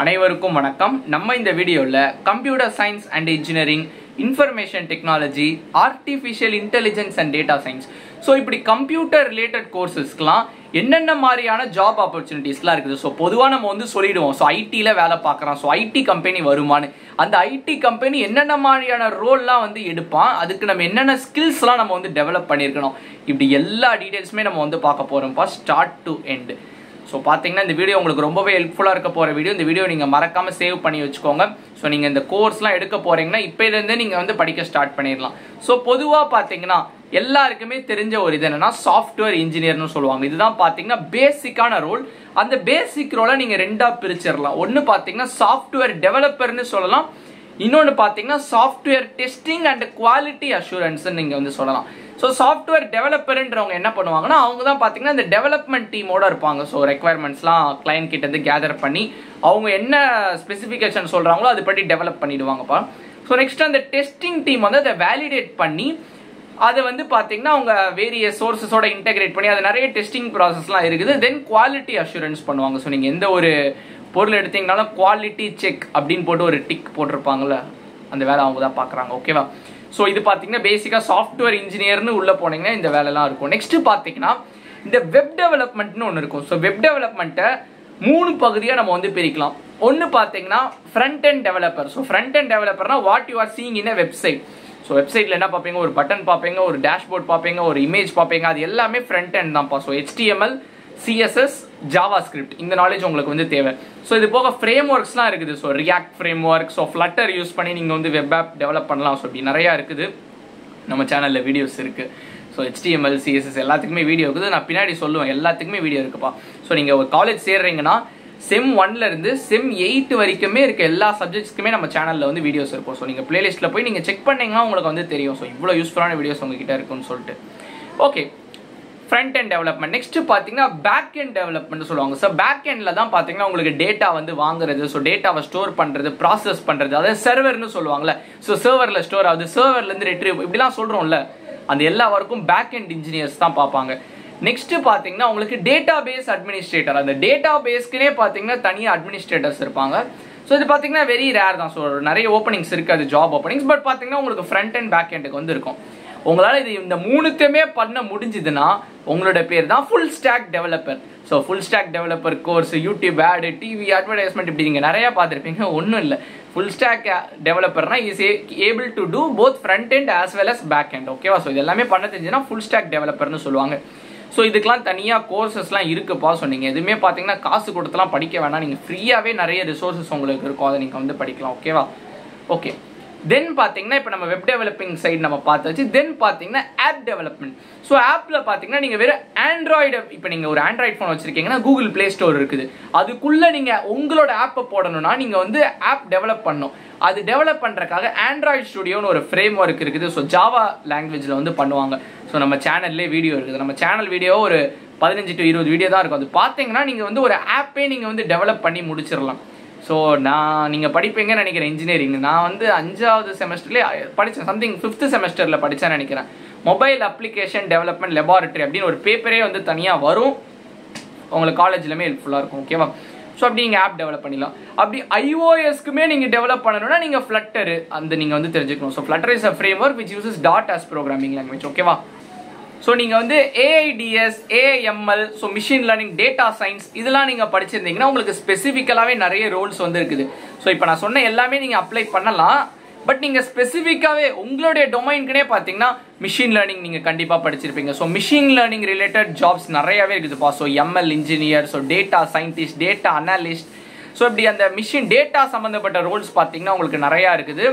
அனைவருக்கும் வணக்கம். நம்ம இந்த வீடியோவில் computer science and engineering information technology artificial intelligence and data science so இப்படி கம்ப்யூட்டர் ரிலேட்டட் கோர்சஸ்க்குலாம் என்னென்ன மாதிரியான ஜாப் ஆப்பர்ச்சுனிட்டிஸ்லாம் இருக்குது? ஸோ பொதுவாக நம்ம வந்து சொல்லிடுவோம். ஸோ ஐடியில் வேலை பார்க்குறோம் ஸோ ஐடி கம்பெனி வருமானு அந்த ஐடி கம்பெனி என்னென்ன மாதிரியான ரோல்லாம் வந்து எடுப்பான்? அதுக்கு நம்ம என்னென்ன ஸ்கில்ஸ்லாம் நம்ம வந்து டெவலப் பண்ணியிருக்கணும்? இப்படி எல்லா டீட்டெயில்ஸுமே நம்ம வந்து பார்க்க போகிறோம்ப்பா ஸ்டார்ட் டு எண்டு ஸோ பார்த்தீங்கன்னா இந்த வீடியோ உங்களுக்கு ரொம்பவே ஹெல்ப்ஃபுல்லாக இருக்க போகிற வீடியோ இந்த வீடியோ நீங்கள் மறக்காமல் சேவ் பண்ணி வச்சுக்கோங்க. ஸோ நீங்கள் இந்த கோர்ஸ்லாம் எடுக்க போகிறீங்கன்னா இப்போலேருந்தே நீங்கள் வந்து படிக்க ஸ்டார்ட் பண்ணிடலாம். ஸோ பொதுவாக பார்த்தீங்கன்னா எல்லாருக்குமே தெரிஞ்ச ஒரு இது என்னன்னா சாஃப்ட்வேர் இன்ஜினியர்னு சொல்லுவாங்க. இதுதான் பார்த்தீங்கன்னா பேசிக்கான ரோல் அந்த பேசிக் ரோலை நீங்கள் ரெண்டாக பிரிச்சிடலாம். ஒன்று பார்த்தீங்கன்னா சாஃப்ட்வேர் டெவலப்பர்னு சொல்லலாம். இன்னொன்று பார்த்தீங்கன்னா சாஃப்ட்வேர் டெஸ்டிங் அண்ட் குவாலிட்டி அஷூரன்ஸ்ன்னு நீங்கள் வந்து சொல்லலாம். ஸோ சாஃப்ட்வேர் டெவலப்பர்ன்றவங்க என்ன பண்ணுவாங்கன்னா அவங்க தான் பார்த்தீங்கன்னா இந்த டெவலப்மெண்ட் டீமோட இருப்பாங்க. ஸோ ரெக்குவயர்மெண்ட்ஸ்லாம் கிளைண்ட் கிட்ட இருந்து கேதர் பண்ணி அவங்க என்ன ஸ்பெசிஃபிகேஷன் சொல்கிறாங்களோ அது படி டெவலப் பண்ணிடுவாங்கப்பா. ஸோ நெக்ஸ்ட் அந்த டெஸ்டிங் டீம் வந்து அதை வேலிடேட் பண்ணி அதை வந்து பார்த்தீங்கன்னா அவங்க வேரிய சோர்சஸோட இன்டெகிரேட் பண்ணி அது நிறைய டெஸ்டிங் ப்ராசஸ்லாம் இருக்குது. தென் குவாலிட்டி அஷூரன்ஸ் பண்ணுவாங்க. ஸோ நீங்கள் எந்த ஒரு பொருள் எடுத்தீங்கனாலும் குவாலிட்டி செக் அப்படின்னு போட்டு ஒரு டிக் போட்டிருப்பாங்கல்ல அந்த வேலை அவங்க தான் பார்க்குறாங்க ஓகேவா ஸோ இது பார்த்தீங்கன்னா பேசிக்காக சாஃப்ட்வேர் இன்ஜினியர்னு உள்ளே போனீங்கன்னா இந்த வேலைலாம் இருக்கும். நெக்ஸ்ட் பார்த்தீங்கன்னா இந்த வெப் டெவலப்மெண்ட்னு ஒன்று இருக்கும். ஸோ வெப் டெவலப்மெண்ட்டை மூணு பகுதியாக நம்ம வந்து பிரிக்கலாம். ஒன்று பார்த்தீங்கன்னா front end developer so front end டெவலப்பர்னா what you are seeing in website so வெப்சைட்டில் என்ன பார்ப்பீங்க ஒரு பட்டன் பார்ப்பீங்க ஒரு டேஷ்போர்ட் பார்ப்பீங்க ஒரு இமேஜ் பார்ப்பீங்க அது எல்லாமே ஃப்ரண்ட் அண்ட் தான்ப்பா so HTML CSS JavaScript இந்த நாலேஜ் உங்களுக்கு வந்து தேவை. ஸோ இது போக ஃப்ரேம் ஒர்க்ஸ்லாம் இருக்குது. So React framework so Flutter use பண்ணி நீங்கள் வந்து வெப் ஆப் டெவலப் பண்ணலாம். ஸோ இப்படி நிறையா இருக்குது. நம்ம சேனலில் வீடியோஸ் இருக்குது ஸோ ஹெச்டிஎம்எல் சிஎஸ்எஸ் எல்லாத்துக்குமே வீடியோ இருக்குது. நான் பின்னாடி சொல்லுவேன். எல்லாத்துக்குமே வீடியோ இருக்குப்பா. ஸோ நீங்கள் ஒரு காலேஜ் சேர்றீங்கன்னா செம் ஒன்லேருந்து செம் எயிட் வரைக்குமே இருக்க எல்லா சப்ஜெக்ட்ஸ்க்குமே நம்ம சேனலில் வந்து வீடியோஸ் இருக்கும். ஸோ நீங்கள் பிளேலிஸ்ட்டில் போய் நீங்கள் செக் பண்ணீங்கன்னா உங்களுக்கு வந்து தெரியும். ஸோ இவ்வளோ யூஸ்ஃபுல்லான வீடியோஸ் உங்ககிட்ட இருக்குன்னு சொல்லிட்டு. Okay front end development next பார்த்தீங்கன்னா பேக் அண்ட் டெவலப்மெண்ட் சொல்லுவாங்க. ஸோ பேக் எண்டில் தான் பார்த்தீங்கன்னா உங்களுக்கு டேட்டா வந்து வாங்குறது. ஸோ டேட்டாவை ஸ்டோர் பண்ணுறது ப்ராசஸ் பண்ணுறது அதாவது சர்வர்னு சொல்லுவாங்கல்ல. ஸோ சர்வரில் ஸ்டோர் ஆகுது. சர்வர்லேருந்து ரெட்ரீவ் இப்படிலாம் சொல்கிறோம்ல அந்த எல்லா ஒர்க்கும் பேக் அண்ட் இன்ஜினியர்ஸ் தான் பார்ப்பாங்க. நெக்ஸ்ட் பார்த்தீங்கன்னா உங்களுக்கு டேட்டா பேஸ் அட்மினிஸ்ட்ரேட்டர் அந்த டேட்டா பேஸ்க்குனே பார்த்தீங்கன்னா தனியாக அட்மினிஸ்ட்ரேட்டர்ஸ் இருப்பாங்க. ஸோ இது பார்த்தீங்கன்னா வெரி ரேர் தான். ஸோ நிறைய ஓப்பனிங்ஸ் இருக்குது அது ஜாப் ஓப்பனிங்ஸ் பட் பார்த்தீங்கன்னா உங்களுக்கு ஃப்ரண்ட் அண்ட் பேக் எண்டுக்கு வந்து இருக்கும். உங்களால் இது இந்த மூணுத்தையுமே பண்ண முடிஞ்சுதுன்னா உங்களோட பேர் தான் full stack developer so full stack developer course YouTube ஆடு டிவி அட்வர்டைஸ்மெண்ட் இப்படி நீங்கள் நிறையா பார்த்துருப்பீங்க. ஒன்றும் இல்லை. Full stack டெவலப்பர்னா is able to do both front end as well as back end ஓகேவா ஸோ இது எல்லாமே பண்ண தெரிஞ்சுன்னா ஃபுல் ஸ்டாக் டெவலப்பர்னு சொல்லுவாங்க. ஸோ இதுக்கெலாம் தனியாக கோர்சஸ்லாம் இருக்குப்பா? சொன்னீங்க எதுவுமே பார்த்தீங்கன்னா காசு கொடுத்துலாம் படிக்க வேணாம். நீங்கள் ஃப்ரீயாகவே நிறைய ரிசோர்ஸஸ் உங்களுக்கு இருக்கும். அதை நீங்கள் வந்து படிக்கலாம். ஓகேவா ஓகே தென் பார்த்தீங்கன்னா இப்போ நம்ம வெப் டெவலப்பிங் சைடு நம்ம பார்த்தாச்சு. தென் பார்த்தீங்கன்னா ஆப் டெவலப்மெண்ட் ஸோ ஆப்பில் பார்த்தீங்கன்னா நீங்கள் வெறும் ஆண்ட்ராய்டு இப்போ நீங்கள் ஒரு ஆண்ட்ராய்ட் ஃபோன் வச்சுருக்கீங்கன்னா கூகுள் ப்ளே ஸ்டோர் இருக்குது. அதுக்குள்ளே நீங்கள் உங்களோட ஆப்பை போடணும்னா நீங்கள் வந்து ஆப் டெவலப் பண்ணணும். அது டெவலப் பண்ணுறக்காக ஆண்ட்ராய்ட் ஸ்டுடியோன்னு ஒரு ஃப்ரேம் ஒர்க் இருக்குது ஸோ ஜாவா லாங்குவேஜில் வந்து பண்ணுவாங்க. ஸோ நம்ம சேனல்லே வீடியோ இருக்குது. நம்ம சேனல் வீடியோ ஒரு பதினஞ்சு டு இருபது வீடியோ தான் இருக்கும். அது பார்த்தீங்கன்னா நீங்கள் வந்து ஒரு ஆப்பே நீங்கள் வந்து டெவலப் பண்ணி முடிச்சிடலாம். ஸோ நான் நீங்கள் படிப்பீங்கன்னு நினைக்கிறேன் இன்ஜினியரிங் நான் வந்து அஞ்சாவது செமஸ்டர்லேயே படித்தேன் சம்திங் ஃபிஃப்த்து செமஸ்டரில் படித்தேன்னு நினைக்கிறேன். மொபைல் அப்ளிகேஷன் டெவலப்மெண்ட் லெபார்ட்ரி அப்படின்னு ஒரு பேப்பரே வந்து தனியாக வரும். உங்களுக்கு காலேஜ்லமே ஹெல்ப்ஃபுல்லாக இருக்கும் ஓகேவா ஸோ அப்படி நீங்கள் ஆப் டெவலப் பண்ணிடலாம். அப்படி ஐஓஎஸ்க்குமே நீங்கள் டெவலப் பண்ணணும்னா நீங்கள் ஃப்ளட்டரு அந்த நீங்கள் வந்து தெரிஞ்சுக்கணும். So Flutter is a framework which uses dot as programming language ஓகேவா ஸோ நீங்கள் வந்து AIDS AML so machine learning data science இதெல்லாம் நீங்கள் படிச்சிருந்தீங்கன்னா உங்களுக்கு ஸ்பெசிஃபிக்கலாகவே நிறைய ரோல்ஸ் வந்து இருக்குது ஸோ இப்போ நான் சொன்ன எல்லாமே நீங்கள் அப்ளை பண்ணலாம். பட் நீங்கள் ஸ்பெசிஃபிக்காகவே உங்களுடைய டொமைன்க்குனே பார்த்தீங்கன்னா மிஷின் லேர்னிங் நீங்கள் கண்டிப்பாக படிச்சிருப்பீங்க. So machine learning related jobs நிறையாவே இருக்குதுப்பா so ML engineer so data scientist data analyst so இப்படி அந்த மிஷின் டேட்டா சம்மந்தப்பட்ட ரோல்ஸ் பார்த்தீங்கன்னா உங்களுக்கு நிறையா இருக்குது.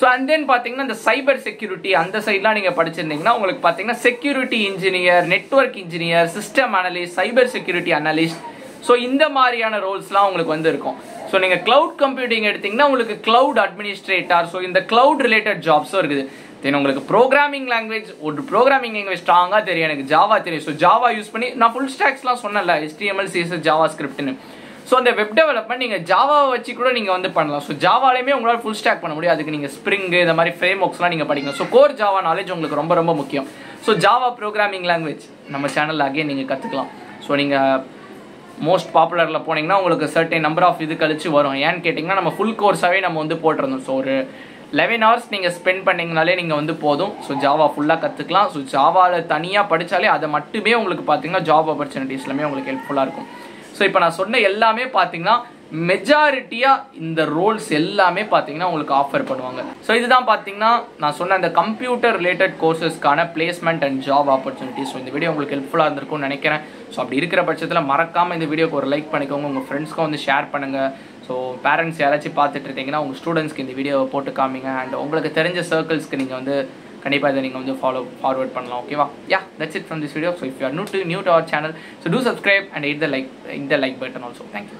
ஸோ அண்ட் தென் பார்த்தீங்கன்னா இந்த சைபர் செக்யூரிட்டி அந்த சைட்லாம் நீங்கள் படிச்சிருந்தீங்கன்னா உங்களுக்கு பார்த்தீங்கன்னா security engineer network engineer system analyst cyber security analyst so இந்த மாதிரியான ரோல்ஸ்லாம் உங்களுக்கு வந்து இருக்கும் ஸோ நீங்கள் கிளவுட் கம்ப்யூட்டிங் எடுத்தீங்கன்னா உங்களுக்கு கிளவுட் அட்மினிஸ்ட்ரேட்டர் ஸோ இந்த கிளவுட் ரிலேட்டட் ஜாப்ஸும் இருக்குது. தென் உங்களுக்கு ப்ரோக்ராமிங் லாங்குவேஜ் ஒரு ப்ரோக்ராமிங் லாங்குவேஜ் ஸ்ட்ராங்காக தெரியும். எனக்கு ஜாவா தெரியும். ஸோ ஜாவா யூஸ் பண்ணி நான் ஃபுல் ஸ்டாக்ஸ்லாம் சொன்னல HTML சிஎஸ்எஸ் ஜாவா ஸ்கிரிப்ட்னு ஸோ அந்த வெப் டெவலப்மெண்ட் நீங்கள் ஜாவாவை வச்சு கூட நீங்கள் வந்து பண்ணலாம். ஸோ ஜாவாலையுமே உங்களால் ஃபுல் ஸ்டாக் பண்ண முடியும். அதுக்கு நீங்கள் ஸ்ப்ரிங் இந்த மாதிரி ஃப்ரேம் ஒர்க்ஸ்லாம் நீங்கள் படிக்கணும் ஸோ கோர் ஜாவா நாலேஜ் உங்களுக்கு ரொம்ப ரொம்ப முக்கியம். ஸோ ஜாவா ப்ரோக்ராமிங் லாங்குவேஜ் நம்ம சேனலில் அகைன் நீங்கள் கற்றுக்கலாம் ஸோ நீங்கள் மோஸ்ட் பாப்புலரில் போனீங்கன்னா உங்களுக்கு சர்டன் நம்பர் ஆஃப் இது கழிச்சு வரும். ஏன்னு கேட்டிங்கன்னா நம்ம ஃபுல் கோர்ஸாகவே நம்ம வந்து போட்டிருந்தோம். ஸோ ஒரு லெவன் ஹவர்ஸ் நீங்கள் ஸ்பெண்ட் பண்ணிங்கனாலே நீங்கள் வந்து போதும். ஸோ ஜாவா ஃபுல்லாக கற்றுக்கலாம் ஸோ ஜாவாவில் தனியாக படித்தாலே அதை மட்டுமே உங்களுக்கு பார்த்தீங்கன்னா ஜாப் ஆப்பர்ச்சுனிட்டிஸ்லாமே உங்களுக்கு ஹெல்ப்ஃபுல்லாக இருக்கும். ஸோ இப்போ நான் சொன்ன எல்லாமே பார்த்தீங்கன்னா மெஜாரிட்டியாக இந்த ரோல்ஸ் எல்லாமே பார்த்தீங்கன்னா உங்களுக்கு ஆஃபர் பண்ணுவாங்க. ஸோ இதுதான் பார்த்தீங்கன்னா நான் சொன்ன அந்த computer related கோர்சஸ்க்கான placement and job opportunities so இந்த வீடியோ உங்களுக்கு ஹெல்ப்ஃபுல்லாக இருந்திருக்கும்னு நினைக்கிறேன். ஸோ அப்படி இருக்கிற பட்சத்தில் மறக்காமல் இந்த வீடியோக்கு ஒரு லைக் பண்ணிக்கோங்க. உங்கள் ஃப்ரெண்ட்ஸ்க்கும் வந்து ஷேர் பண்ணுங்கள் ஸோ பேரண்ட்ஸ் யாராச்சும் பார்த்துட்டு இருந்தீங்கன்னா உங்கள் ஸ்டூடெண்ட்ஸ்க்கு இந்த வீடியோவை போட்டு காமிங்க. அண்ட் உங்களுக்கு தெரிஞ்ச சர்க்கிள்ஸ்க்கு நீங்கள் வந்து கண்டிப்பாக இதை நீங்கள் வந்து ஃபாலோ ஃபார்வர்ட் பண்ணலாம் ஓகேவா ya that's it from this video so if you are new to new to our channel so do subscribe and hit the like இந்த like button also thank you